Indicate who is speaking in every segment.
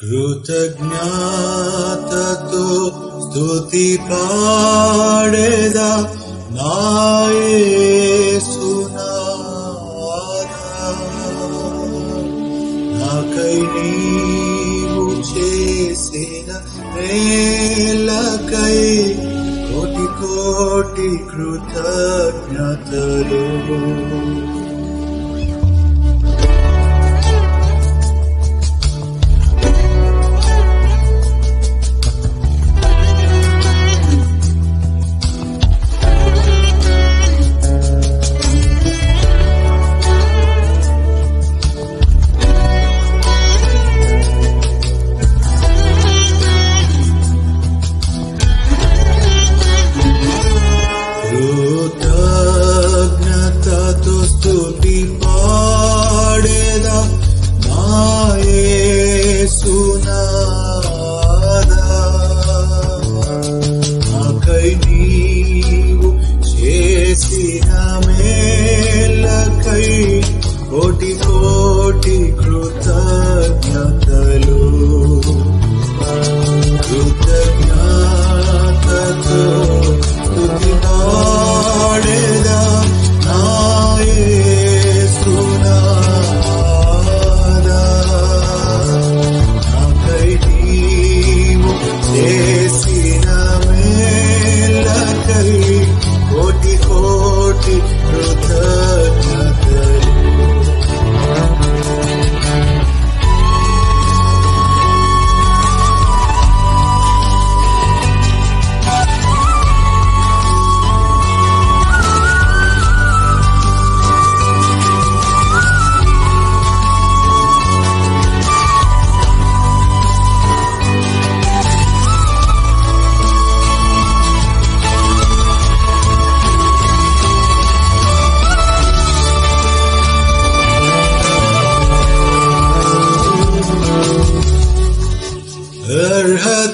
Speaker 1: కృతజ్ఞాతతో స్తుతి పాడేదా నాయసునాదా నాకై నీవు చేసిన మేలకై కోటి కోటి కృతజ్ఞతలు. చేసిన మేలకై కోటి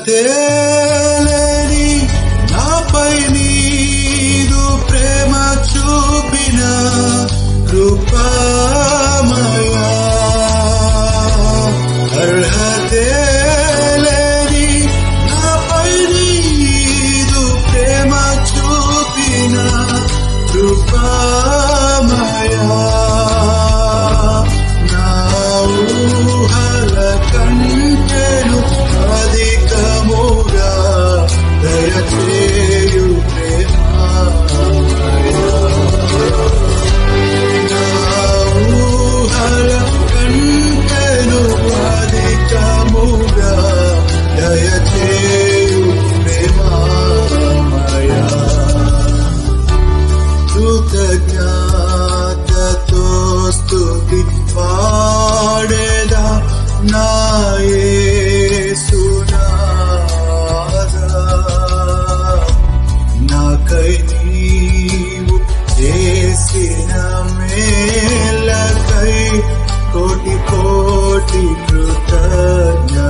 Speaker 1: అర్హతేలని నాపై నీదు ప్రేమ చూపిన కృపామయా. అర్హతేలని నాపై నీదు ప్రేమ చూపిన కృపామయా. मे लकै कोटि कोटि कृतज्ञतयो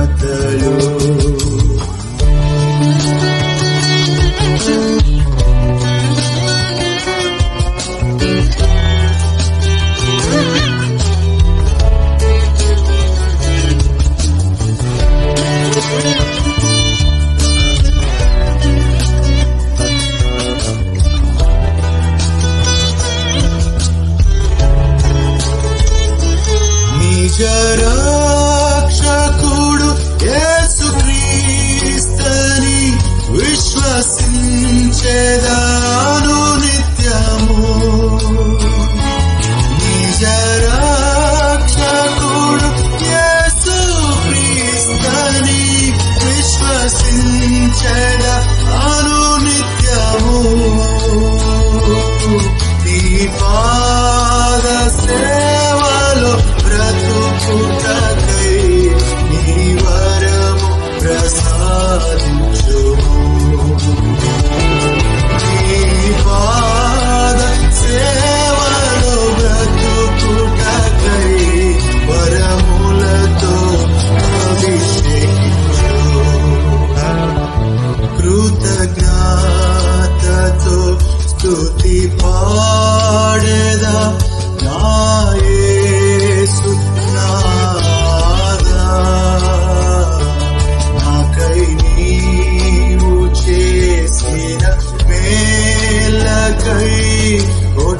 Speaker 1: जरा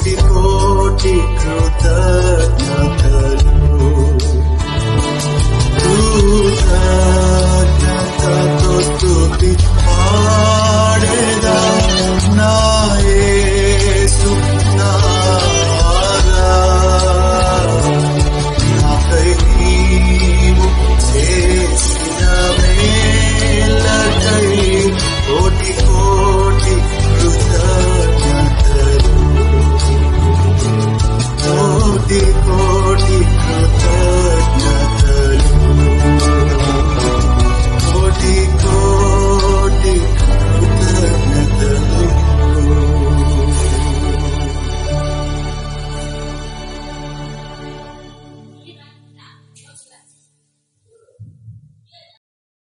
Speaker 1: কোটি কোটি কোটি contigo.